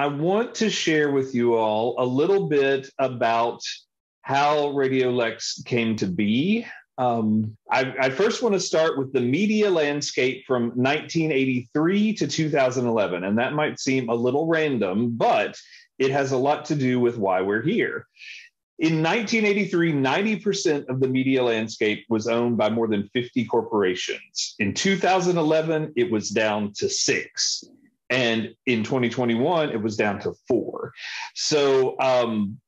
I want to share with you all a little bit about how Radiolex came to be. Um, I, I, first want to start with the media landscape from 1983 to 2011. And that might seem a little random, but it has a lot to do with why we're here. In 1983, 90% of the media landscape was owned by more than 50 corporations. In 2011, it was down to six. And in 2021, it was down to four. So, um,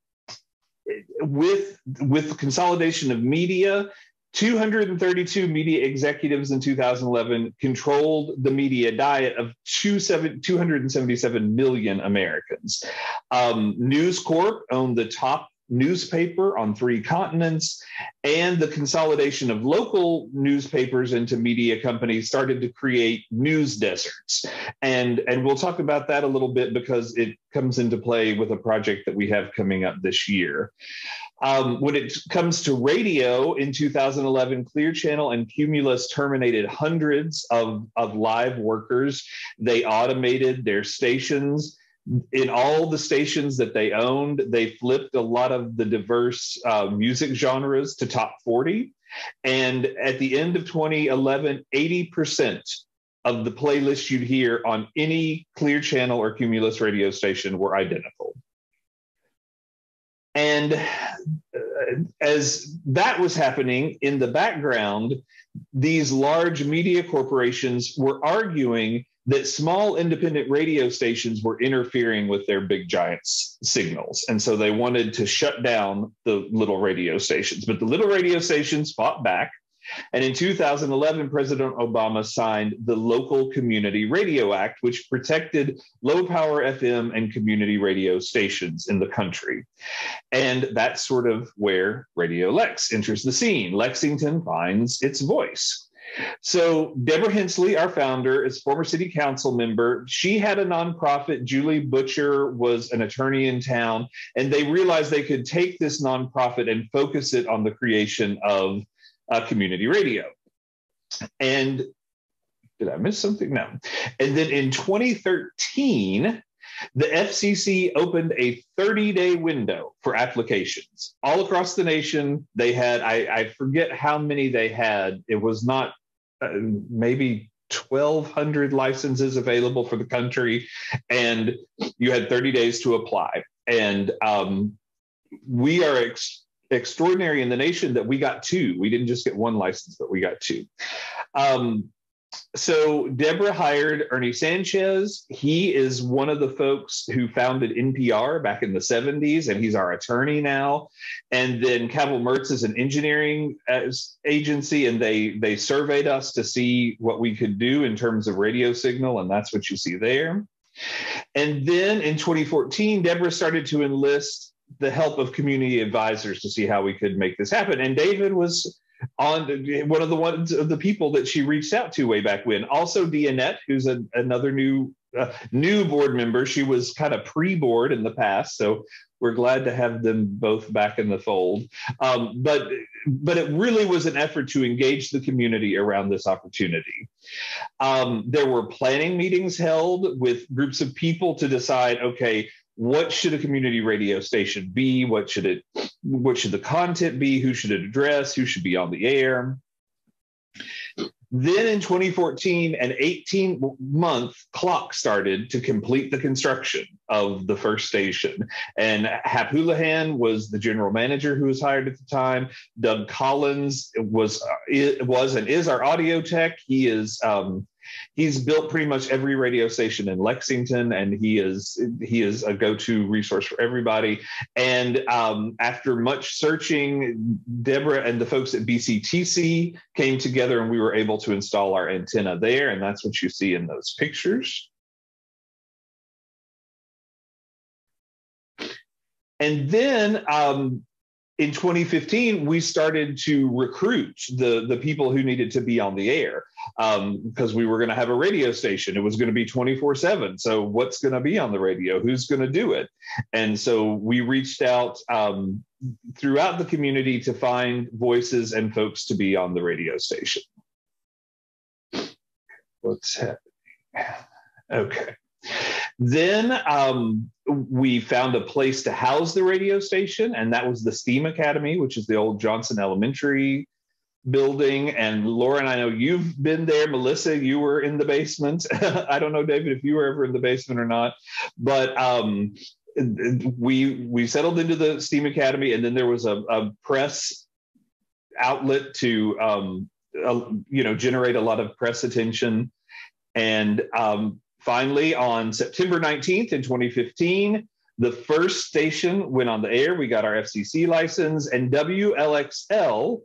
with with the consolidation of media, 232 media executives in 2011 controlled the media diet of 277 million Americans. Um, News Corp owned the top newspaper on three continents, and the consolidation of local newspapers into media companies started to create news deserts. And, and we'll talk about that a little bit because it comes into play with a project that we have coming up this year. Um, when it comes to radio in 2011, Clear Channel and Cumulus terminated hundreds of, of live workers. They automated their stations in all the stations that they owned, they flipped a lot of the diverse uh, music genres to top 40. And at the end of 2011, 80% of the playlists you'd hear on any Clear Channel or Cumulus radio station were identical. And uh, as that was happening in the background, these large media corporations were arguing that small independent radio stations were interfering with their big giants signals. And so they wanted to shut down the little radio stations. But the little radio stations fought back. And in 2011 president obama signed the local community radio act which protected low power fm and community radio stations in the country. And that's sort of where radio lex enters the scene. Lexington finds its voice so Deborah Hensley, our founder, is former city council member. She had a nonprofit. Julie Butcher was an attorney in town, and they realized they could take this nonprofit and focus it on the creation of a community radio. And did I miss something? No. And then in 2013, the FCC opened a 30 day window for applications all across the nation. They had, I, I, forget how many they had. It was not uh, maybe 1,200 licenses available for the country, and you had 30 days to apply. And um, we are ex- extraordinary in the nation that we got two. We didn't just get one license, but we got two. Um, so Deborah hired Ernie Sanchez. He is one of the folks who founded NPR back in the 70s, and he's our attorney now. And then Cavell Mertz is an engineering uh, agency, and they they surveyed us to see what we could do in terms of radio signal, and that's what you see there. And then in 2014, Deborah started to enlist the help of community advisors to see how we could make this happen. And David was on one of the ones of the people that she reached out to way back when. Also, Dianette, who's a, another new uh, new board member. She was kind of pre-board in the past, so we're glad to have them both back in the fold. Um, but but it really was an effort to engage the community around this opportunity. Um, there were planning meetings held with groups of people to decide, okay, what should a community radio station be? What should it what should the content be? Who should it address? Who should be on the air? Then in 2014, an 18 month clock started to complete the construction of the first station. And Hap was the general manager who was hired at the time. Doug Collins was, uh, was and is our audio tech. He is um, he's built pretty much every radio station in Lexington, and he is he is a go-to resource for everybody. And um, after much searching, Deborah and the folks at BCTC came together, and we were able to install our antenna there, and that's what you see in those pictures. And then um, in 2015, we started to recruit the, the people who needed to be on the air because um, we were going to have a radio station. It was going to be 24 7. So, what's going to be on the radio? Who's going to do it? And so, we reached out um, throughout the community to find voices and folks to be on the radio station. What's happening? Okay. Then um, we found a place to house the radio station, and that was the STEAM Academy, which is the old Johnson Elementary building. And Lauren, I know you've been there. Melissa, you were in the basement. I don't know, David, if you were ever in the basement or not, but um, we we settled into the STEAM Academy, and then there was a, a press outlet to um, uh, you know generate a lot of press attention. And um, finally, on September 19th in 2015, the first station went on the air. We got our FCC license, and WLXL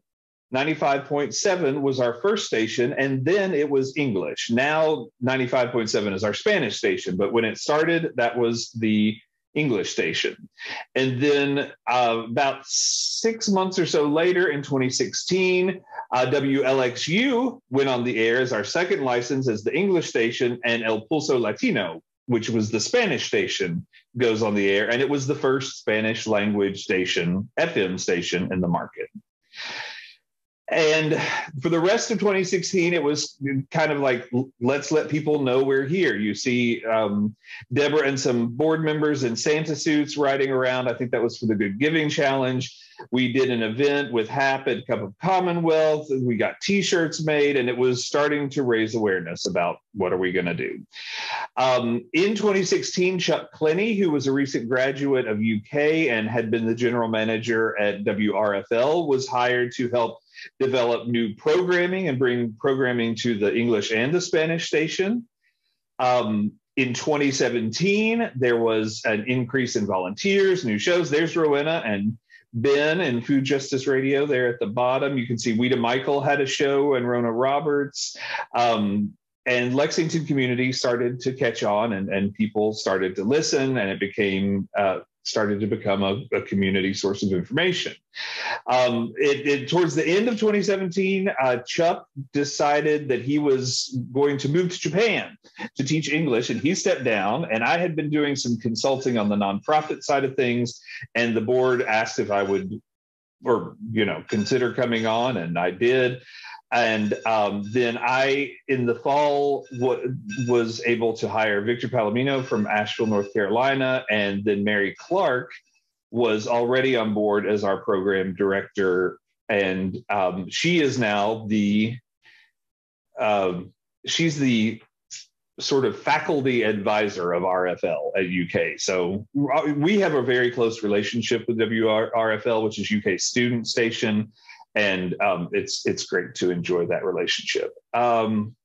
95.7 was our first station, and then it was English. Now 95.7 is our Spanish station, but when it started, that was the English station. And then uh, about six months or so later in 2016, uh, WLXU went on the air as our second license as the English station, and El Pulso Latino, which was the Spanish station, goes on the air. And it was the first Spanish language station, FM station in the market. And for the rest of 2016, it was kind of like, let's let people know we're here. You see um, Deborah and some board members in Santa suits riding around. I think that was for the Good Giving Challenge. We did an event with HAP at Cup of Commonwealth. We got T-shirts made, and it was starting to raise awareness about what are we going to do. Um, in 2016, Chuck Clenny, who was a recent graduate of UK and had been the general manager at WRFL, was hired to help develop new programming and bring programming to the English and the Spanish station. Um, in 2017, there was an increase in volunteers, new shows. There's Rowena and Ben and Food Justice Radio there at the bottom. You can see Weta Michael had a show and Rona Roberts. Um, and Lexington community started to catch on and, and people started to listen and it became uh, started to become a, a community source of information. Um, it, it, towards the end of 2017, uh, Chuck decided that he was going to move to Japan to teach English, and he stepped down. And I had been doing some consulting on the nonprofit side of things, and the board asked if I would or you know consider coming on and i did and um, then I, in the fall, w- was able to hire Victor Palomino from Asheville, North Carolina, and then Mary Clark was already on board as our program director, and um, she is now the um, she's the sort of faculty advisor of RFL at UK. So we have a very close relationship with WRFL, which is UK student station and um, it's it's great to enjoy that relationship. Um,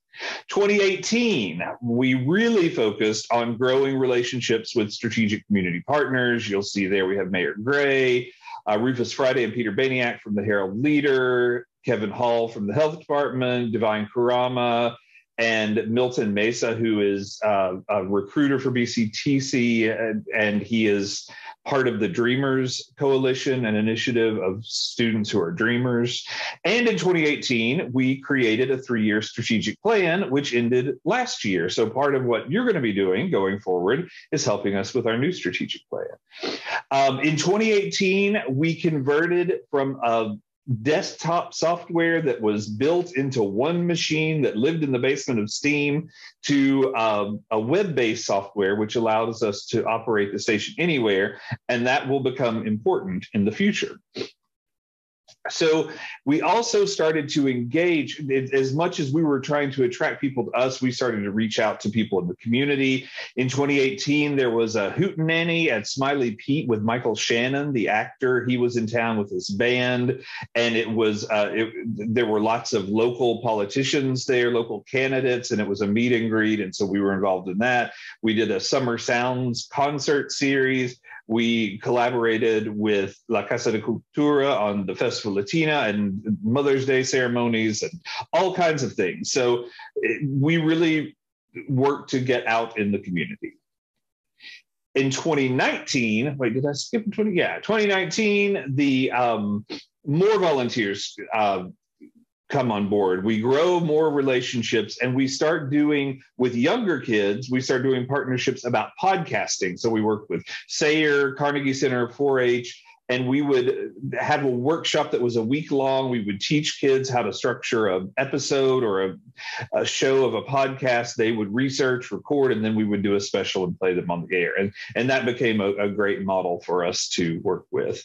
2018, we really focused on growing relationships with strategic community partners. You'll see there we have Mayor Gray, uh, Rufus Friday, and Peter Baniak from the Herald Leader, Kevin Hall from the Health Department, Divine Karama, and Milton Mesa, who is uh, a recruiter for BCTC, and, and he is part of the Dreamers Coalition, an initiative of students who are dreamers. And in 2018, we created a three year strategic plan, which ended last year. So, part of what you're going to be doing going forward is helping us with our new strategic plan. Um, in 2018, we converted from a desktop software that was built into one machine that lived in the basement of Steam to um, a web based software, which allows us to operate the station anywhere. And that will become important in the future. So we also started to engage as much as we were trying to attract people to us. We started to reach out to people in the community. In 2018, there was a hootenanny at Smiley Pete with Michael Shannon, the actor. He was in town with his band, and it was uh, it, there were lots of local politicians there, local candidates, and it was a meet and greet. And so we were involved in that. We did a summer sounds concert series we collaborated with La Casa de Cultura on the Festival Latina and Mother's Day ceremonies and all kinds of things. So we really worked to get out in the community. In 2019, wait, did I skip 20? Yeah, 2019, the um, more volunteers uh, come on board. We grow more relationships and we start doing with younger kids, we start doing partnerships about podcasting. So we work with Sayre, Carnegie Center, 4 H, and we would have a workshop that was a week long. We would teach kids how to structure an episode or a, a show of a podcast. They would research, record, and then we would do a special and play them on the air. And, and that became a, a great model for us to work with.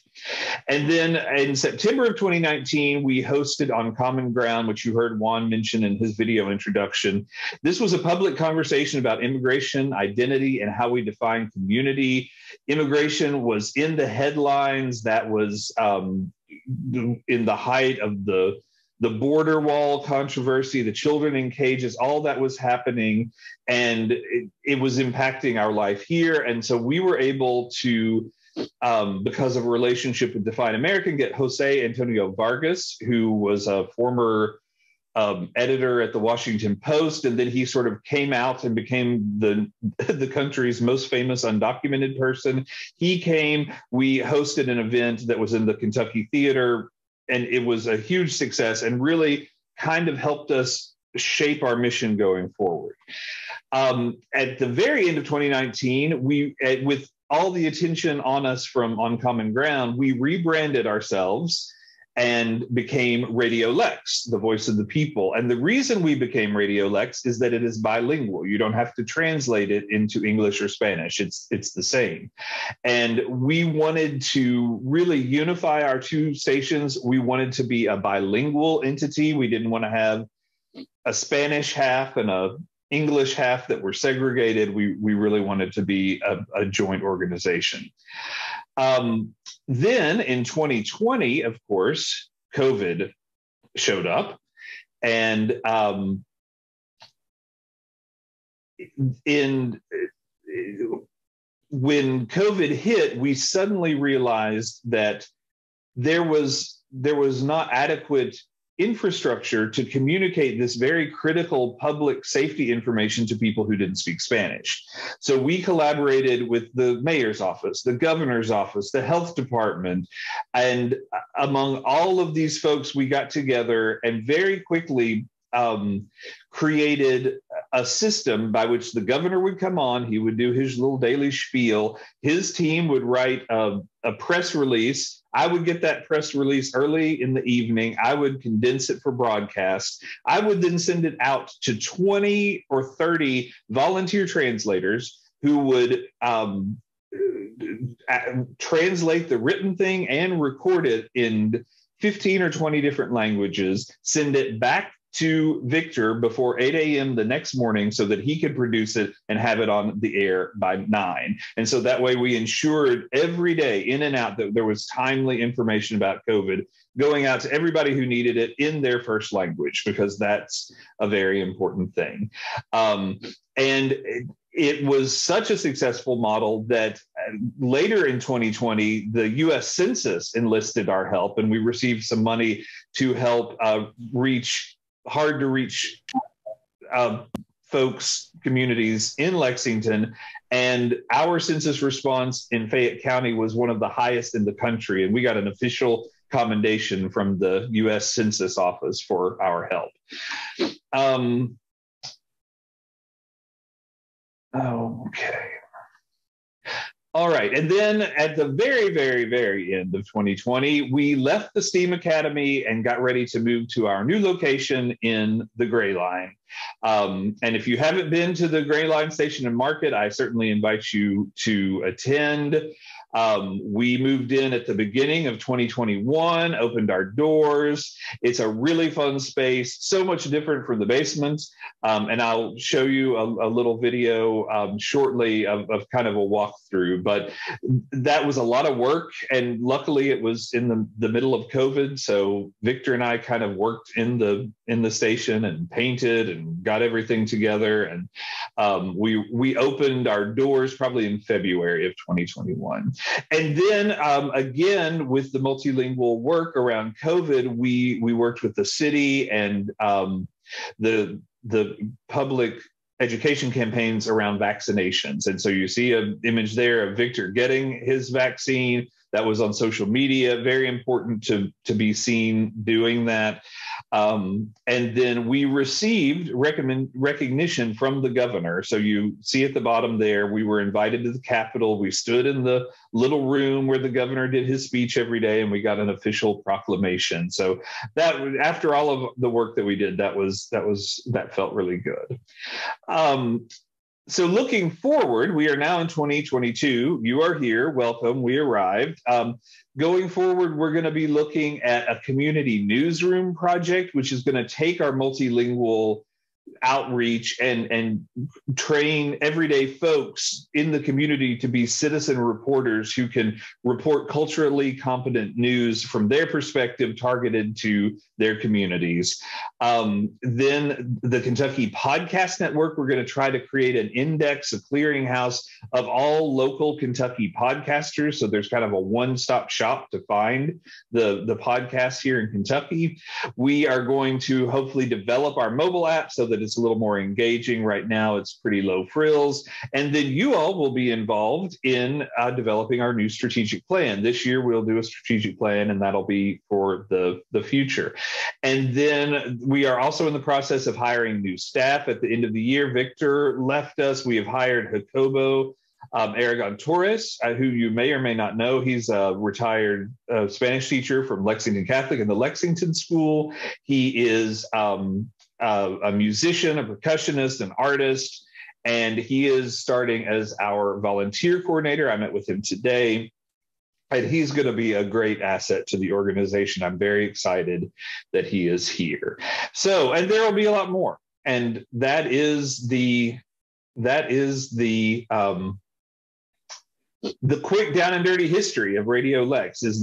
And then in September of 2019, we hosted on Common Ground, which you heard Juan mention in his video introduction. This was a public conversation about immigration, identity, and how we define community. Immigration was in the headlines. That was um, in the height of the the border wall controversy, the children in cages, all that was happening, and it, it was impacting our life here. And so we were able to um, because of a relationship with Define American, get Jose Antonio Vargas, who was a former um, editor at the Washington Post, and then he sort of came out and became the the country's most famous undocumented person. He came. We hosted an event that was in the Kentucky Theater, and it was a huge success, and really kind of helped us shape our mission going forward. Um, at the very end of 2019, we with all the attention on us from on common ground, we rebranded ourselves and became Radio Lex, the voice of the people. And the reason we became Radio Lex is that it is bilingual. You don't have to translate it into English or Spanish. It's it's the same. And we wanted to really unify our two stations. We wanted to be a bilingual entity. We didn't want to have a Spanish half and a English half that were segregated. We we really wanted to be a, a joint organization. Um, then in 2020, of course, COVID showed up. And um, in when COVID hit, we suddenly realized that there was there was not adequate infrastructure to communicate this very critical public safety information to people who didn't speak Spanish. So we collaborated with the mayor's office, the governor's office, the health department. And among all of these folks, we got together and very quickly um, created a system by which the governor would come on. He would do his little daily spiel. His team would write a, a press release I would get that press release early in the evening. I would condense it for broadcast. I would then send it out to 20 or 30 volunteer translators who would um, translate the written thing and record it in 15 or 20 different languages, send it back to Victor before 8 a.m. the next morning so that he could produce it and have it on the air by 9. And so that way we ensured every day in and out that there was timely information about COVID going out to everybody who needed it in their first language because that's a very important thing. Um, and it, it was such a successful model that uh, later in 2020, the US Census enlisted our help, and we received some money to help uh, reach hard to reach uh, folks, communities in Lexington. And our census response in Fayette County was one of the highest in the country. And we got an official commendation from the US Census Office for our help. Um, okay. All right. And then at the very, very, very end of 2020, we left the STEAM Academy and got ready to move to our new location in the Greyline. Um, and if you haven't been to the Greyline Station and Market, I certainly invite you to attend. Um, we moved in at the beginning of 2021, opened our doors. It's a really fun space, so much different from the basement. Um, and I'll show you a, a little video um, shortly of, of, kind of a walkthrough. But that was a lot of work. And luckily, it was in the, the middle of COVID. So Victor and I kind of worked in the in the station and painted and got everything together. And um, we we opened our doors probably in February of 2021. And then um, again, with the multilingual work around COVID, we we worked with the city and um, the the public education campaigns around vaccinations. And so you see an image there of Victor getting his vaccine that was on social media. Very important to to be seen doing that. Um, and then we received recommend recognition from the governor. So you see at the bottom there, we were invited to the Capitol. We stood in the little room where the governor did his speech every day, and we got an official proclamation. So that after all of the work that we did, that was that was that felt really good. Um, so looking forward, we are now in 2022. You are here. Welcome. We arrived. Um, going forward, we're going to be looking at a community newsroom project, which is going to take our multilingual outreach and and train everyday folks in the community to be citizen reporters who can report culturally competent news from their perspective targeted to their communities. Um, then the kentucky podcast network we're going to try to create an index a clearinghouse of all local kentucky podcasters. So there's kind of a one-stop shop to find the the podcasts here in kentucky. We are going to hopefully develop our mobile app so that it's a little more engaging. Right now, it's pretty low frills. And then you all will be involved in uh, developing our new strategic plan. This year, we'll do a strategic plan, and that'll be for the, the future. And then we are also in the process of hiring new staff. At the end of the year, Victor left us. We have hired Jacobo. Um, Aragon Torres, uh, who you may or may not know, he's a retired uh, Spanish teacher from Lexington Catholic in the Lexington School. He is um, uh, a musician, a percussionist, an artist, and he is starting as our volunteer coordinator. I met with him today. And he's going to be a great asset to the organization. I'm very excited that he is here. So, and there will be a lot more. And that is the that is the um, the quick down and dirty history of Radio Lex is